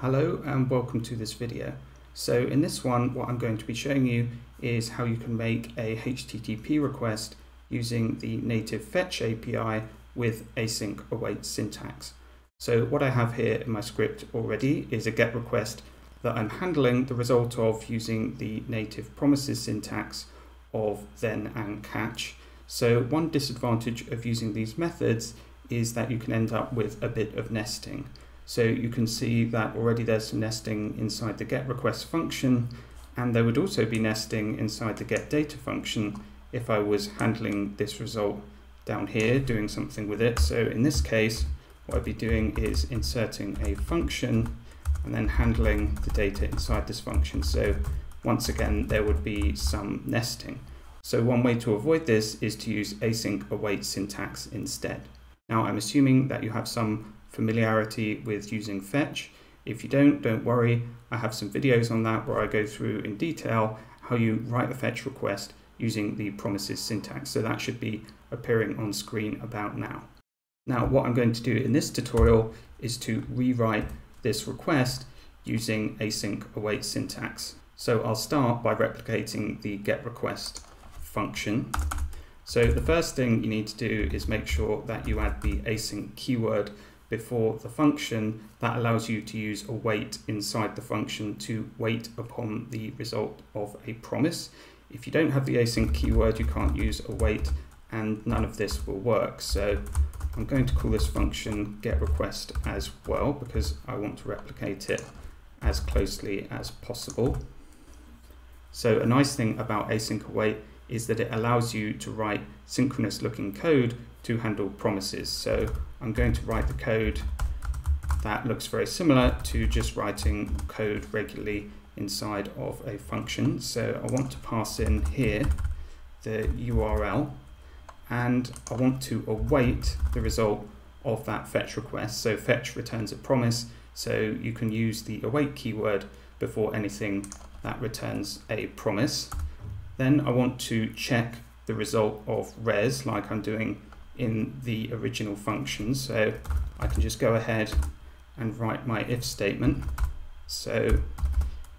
Hello and welcome to this video. So in this one what I'm going to be showing you is how you can make a HTTP request using the native fetch API with async await syntax. So what I have here in my script already is a GET request that I'm handling the result of using the native promises syntax of then and catch. So one disadvantage of using these methods is that you can end up with a bit of nesting. So you can see that already there's some nesting inside the get request function and there would also be nesting inside the get data function if I was handling this result down here, doing something with it. So in this case, what I'd be doing is inserting a function and then handling the data inside this function. So once again, there would be some nesting. So one way to avoid this is to use async await syntax instead. Now I'm assuming that you have some familiarity with using fetch. If you don't, don't worry. I have some videos on that where I go through in detail how you write a fetch request using the promises syntax. So that should be appearing on screen about now. Now, what I'm going to do in this tutorial is to rewrite this request using async await syntax. So I'll start by replicating the get request function. So the first thing you need to do is make sure that you add the async keyword before the function that allows you to use await inside the function to wait upon the result of a promise. If you don't have the async keyword, you can't use await and none of this will work. So I'm going to call this function get request as well because I want to replicate it as closely as possible. So a nice thing about async await is that it allows you to write synchronous looking code to handle promises. So I'm going to write the code that looks very similar to just writing code regularly inside of a function. So I want to pass in here the URL and I want to await the result of that fetch request. So fetch returns a promise, so you can use the await keyword before anything that returns a promise. Then I want to check the result of res like I'm doing in the original function. So I can just go ahead and write my if statement. So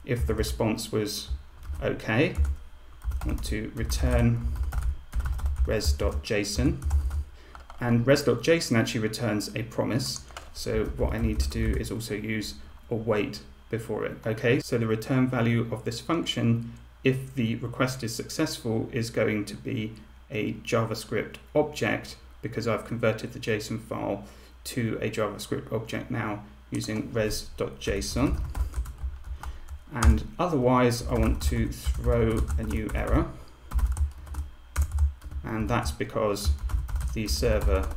if the response was okay, I want to return res.json. And res.json actually returns a promise. So what I need to do is also use await before it. Okay, so the return value of this function, if the request is successful, is going to be a JavaScript object because I've converted the JSON file to a JavaScript object now using res.json. And otherwise, I want to throw a new error and that's because the server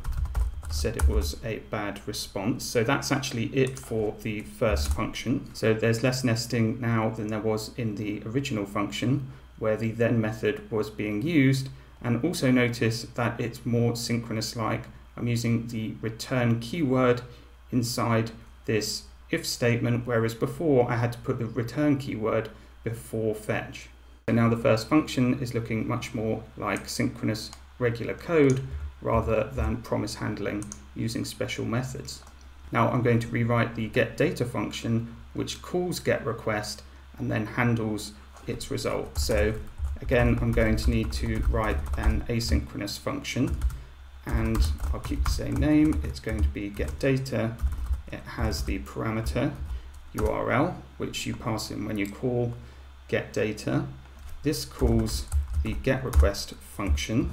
said it was a bad response. So that's actually it for the first function. So there's less nesting now than there was in the original function where the then method was being used. And also notice that it's more synchronous like. I'm using the return keyword inside this if statement, whereas before I had to put the return keyword before fetch. So now the first function is looking much more like synchronous regular code rather than promise handling using special methods. Now I'm going to rewrite the get data function which calls get request and then handles its result. So again I'm going to need to write an asynchronous function and I'll keep the same name. It's going to be get data. It has the parameter URL which you pass in when you call get data this calls the get request function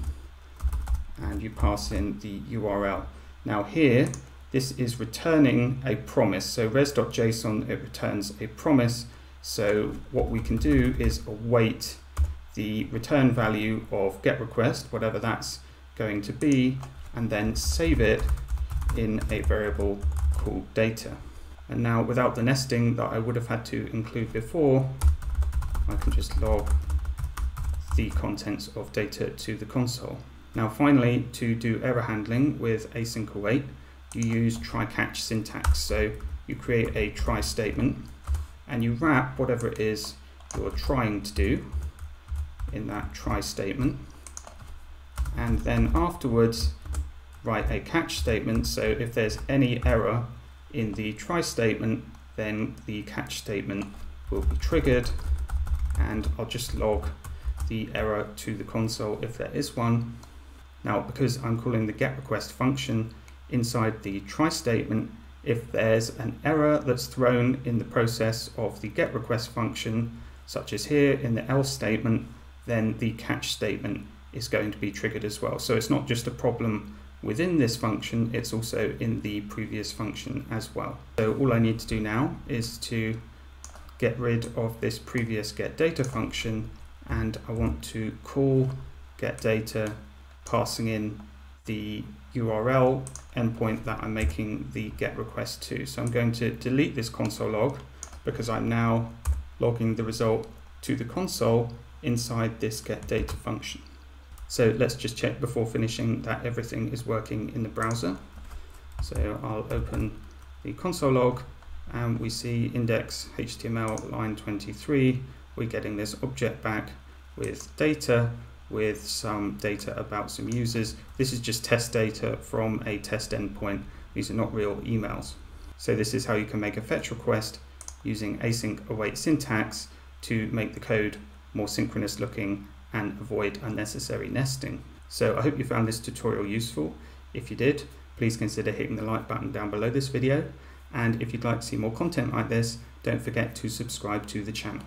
and you pass in the URL. Now here, this is returning a promise. So res.json, it returns a promise. So what we can do is await the return value of get request, whatever that's going to be, and then save it in a variable called data. And now without the nesting that I would have had to include before, I can just log the contents of data to the console. Now finally, to do error handling with async await, you use try-catch syntax. So you create a try statement and you wrap whatever it is you're trying to do in that try statement. And then afterwards, write a catch statement. So if there's any error in the try statement, then the catch statement will be triggered and I'll just log the error to the console if there is one. Now, because I'm calling the get request function inside the try statement, if there's an error that's thrown in the process of the get request function, such as here in the else statement, then the catch statement is going to be triggered as well. So it's not just a problem within this function, it's also in the previous function as well. So all I need to do now is to get rid of this previous get data function and I want to call get data passing in the URL endpoint that I'm making the GET request to. So I'm going to delete this console log because I'm now logging the result to the console inside this GET data function. So let's just check before finishing that everything is working in the browser. So I'll open the console log and we see index HTML line 23. We're getting this object back with data with some data about some users. This is just test data from a test endpoint. These are not real emails. So this is how you can make a fetch request using async await syntax to make the code more synchronous looking and avoid unnecessary nesting. So I hope you found this tutorial useful. If you did, please consider hitting the like button down below this video. And if you'd like to see more content like this, don't forget to subscribe to the channel.